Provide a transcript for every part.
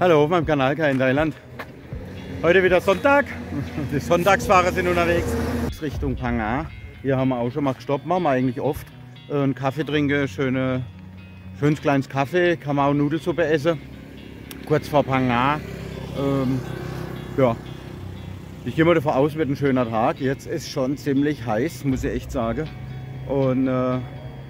Hallo auf meinem Kanal Kein Thailand. Heute wieder Sonntag. Die Sonntagsfahrer sind unterwegs. Richtung Panga. Hier haben wir auch schon mal gestoppt, machen wir eigentlich oft. Äh, einen Kaffee trinken, schöne, schönes kleines Kaffee, kann man auch Nudelsuppe essen. Kurz vor Panga. Ähm, ja, ich gehe mal davon aus, wird ein schöner Tag. Jetzt ist schon ziemlich heiß, muss ich echt sagen. Und äh,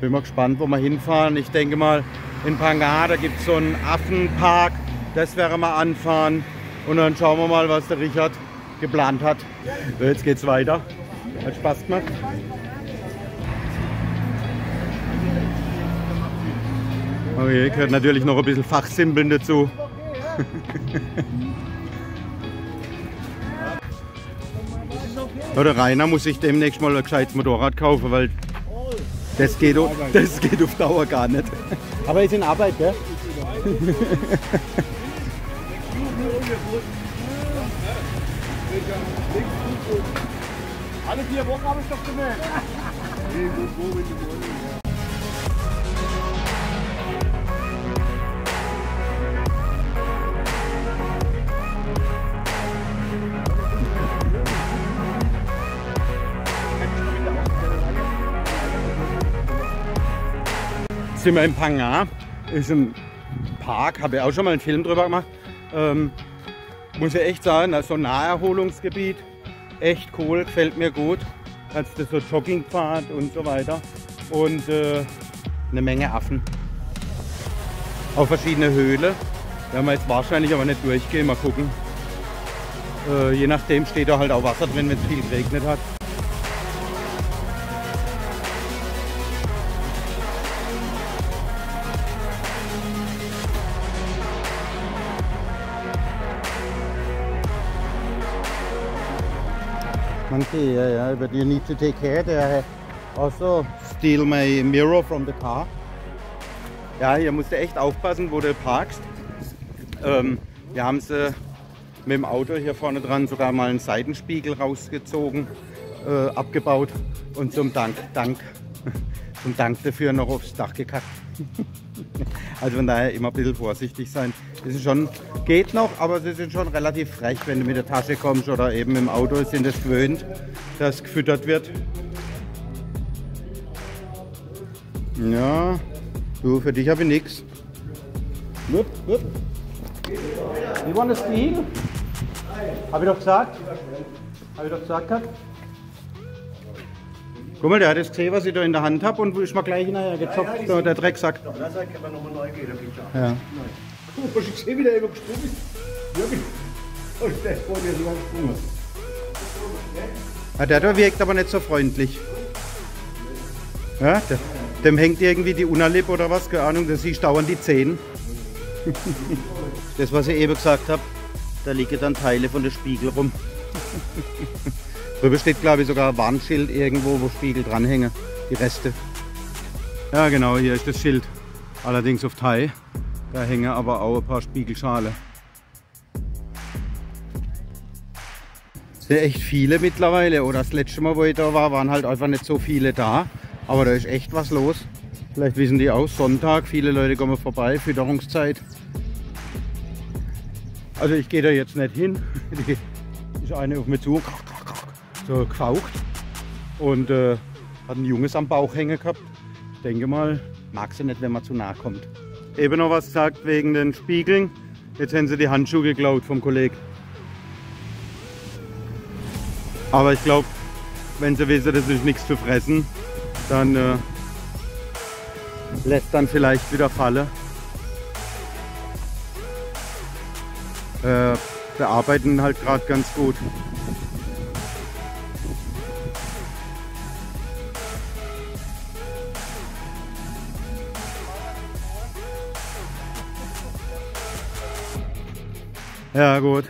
bin mal gespannt, wo wir hinfahren. Ich denke mal, in Panga, da gibt es so einen Affenpark. Das werden wir anfahren. Und dann schauen wir mal, was der Richard geplant hat. Jetzt geht's weiter. Hat Spaß gemacht. Okay, gehört natürlich noch ein bisschen Fachsimpeln dazu. Oder Rainer muss sich demnächst mal ein gescheites Motorrad kaufen, weil das geht, auf, das geht auf Dauer gar nicht. Aber ist in Arbeit, gell? Alle vier Wochen habe ich doch gemerkt. sind wir in Panga. Ist ein Park, habe ich auch schon mal einen Film drüber gemacht. Ähm, muss ich echt sagen, also ein Naherholungsgebiet. Echt cool, gefällt mir gut. Hast du so Joggingpfad und so weiter. Und äh, eine Menge Affen. Auf verschiedene Höhle. Werden wir jetzt wahrscheinlich aber nicht durchgehen, mal gucken. Äh, je nachdem steht da halt auch Wasser drin, wenn es viel geregnet hat. Monkey, yeah, yeah, but you need to take care. They also steal my mirror from the car. Ja, hier musst du echt aufpassen, wo du parkst. Ähm, wir haben sie mit dem Auto hier vorne dran sogar mal einen Seitenspiegel rausgezogen, äh, abgebaut und zum Dank, Dank, zum Dank dafür noch aufs Dach gekackt. also von daher immer ein bisschen vorsichtig sein. Das ist schon, geht noch, aber sie sind schon relativ frech, wenn du mit der Tasche kommst oder eben im Auto sind es gewöhnt, dass gefüttert wird. Ja, du, für dich habe ich nichts. Gut, gut. You want to steal? Habe ich doch gesagt? Habe ich doch gesagt gehabt? Guck mal, der hat jetzt gesehen, was ich da in der Hand habe und ist mal gleich hinterher gezopft, Ja, ja, der Drecksack. Da Ja. Oh, ich sehe wieder immer gesprungen. Wirklich. Und der vor dir sogar gesprungen. Ja, der da wirkt aber nicht so freundlich. Ja, der, dem hängt irgendwie die Unterlippe oder was, keine Ahnung, das siehst dauernd die Zehen. das, was ich eben gesagt habe, da liegen dann Teile von der Spiegel rum. Drüber steht, glaube ich, sogar ein Warnschild irgendwo, wo Spiegel dranhängen. Die Reste. Ja, genau, hier ist das Schild. Allerdings auf Thai. Da hängen aber auch ein paar Spiegelschale. Sind echt viele mittlerweile. Oder das letzte Mal, wo ich da war, waren halt einfach nicht so viele da. Aber da ist echt was los. Vielleicht wissen die auch, Sonntag, viele Leute kommen vorbei, Fütterungszeit. Also ich gehe da jetzt nicht hin. Die ist eine auf mir zu, so gefaucht. Und äh, hat ein Junges am Bauch hängen gehabt. Ich denke mal, mag sie nicht, wenn man zu nah kommt. Eben noch was gesagt wegen den Spiegeln. Jetzt haben sie die Handschuhe geklaut vom Kollegen. Aber ich glaube, wenn sie wissen, das ist nichts zu fressen, dann äh, lässt dann vielleicht wieder fallen. Äh, bearbeiten halt gerade ganz gut. Ja gut.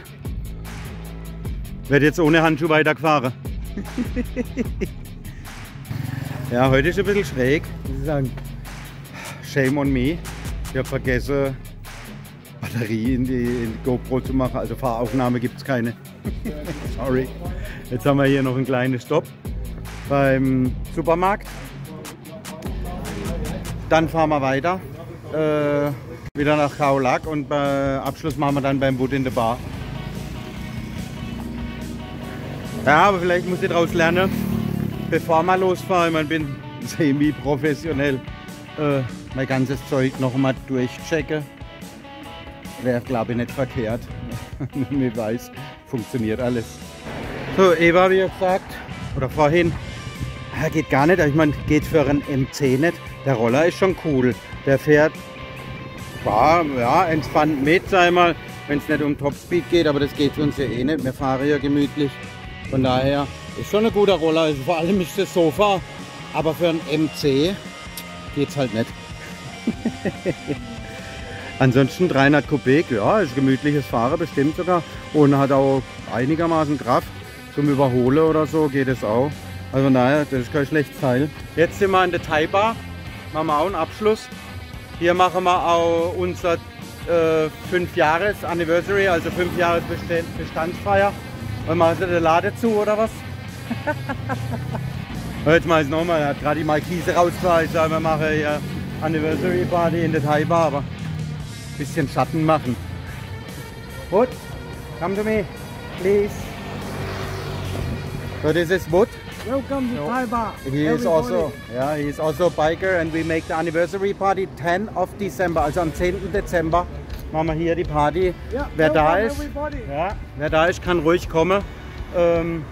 Werd jetzt ohne Handschuh weitergefahren. ja, heute ist ein bisschen schräg, muss ich sagen. Shame on me. Ich habe vergessen, Batterie in die, in die GoPro zu machen. Also Fahraufnahme gibt es keine. Sorry. Jetzt haben wir hier noch einen kleinen Stopp beim Supermarkt. Dann fahren wir weiter. Äh, wieder nach Khao Lak und bei Abschluss machen wir dann beim Wood in the Bar. Ja, aber vielleicht muss ich daraus lernen, bevor wir losfahren, ich bin semi-professionell, äh, mein ganzes Zeug noch einmal durchchecken. Wäre, glaube ich, nicht verkehrt. Mir weiß, funktioniert alles. So, Eva, wie gesagt, oder vorhin, geht gar nicht. Ich meine, geht für einen MC nicht. Der Roller ist schon cool. Der fährt war, ja, entspannt mit, sag ich mal, wenn es nicht um Topspeed geht, aber das geht für uns ja eh nicht. Wir fahren ja gemütlich. Von daher ist schon ein guter Roller. Also vor allem ist das Sofa, aber für einen MC geht es halt nicht. Ansonsten 300 Kubik, ja, ist gemütliches Fahren bestimmt sogar und hat auch einigermaßen Kraft zum Überholen oder so geht es auch. Also von daher, das ist kein schlechtes Teil. Jetzt sind wir in der Thai Bar, machen wir auch einen Abschluss. Hier machen wir auch unser äh, 5 Jahres Anniversary, also 5 Jahres Bestandsfeier. Und machen Sie den Lade zu oder was? Jetzt mal es nochmal, er hat gerade die Markise rausgefahren. Ich sage, wir machen hier Anniversary Party in der Thai Bar, aber ein bisschen Schatten machen. Wood, come to me, please. So this is Wood. Welcome to Thai Bar. He is also, yeah, he is also a biker and we make the anniversary party 10 of December, also am 10. Dezember machen wir hier die Party. Ja, Wer da ist, ja, wer da ist, kann ruhig kommen. Ähm,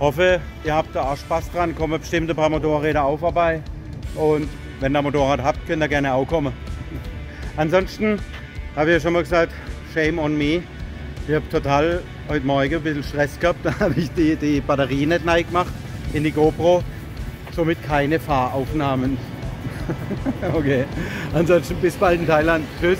hoffe, ihr habt da auch Spaß dran. Kommen bestimmt ein paar Motorräder auch vorbei. Und wenn ihr Motorrad habt, könnt ihr gerne auch kommen. Ansonsten habe ich ja schon mal gesagt, shame on me. Ich habe total heute Morgen ein bisschen Stress gehabt. Da habe ich die, die Batterie nicht neu gemacht in die GoPro. Somit keine Fahraufnahmen. okay. Ansonsten bis bald in Thailand. Tschüss.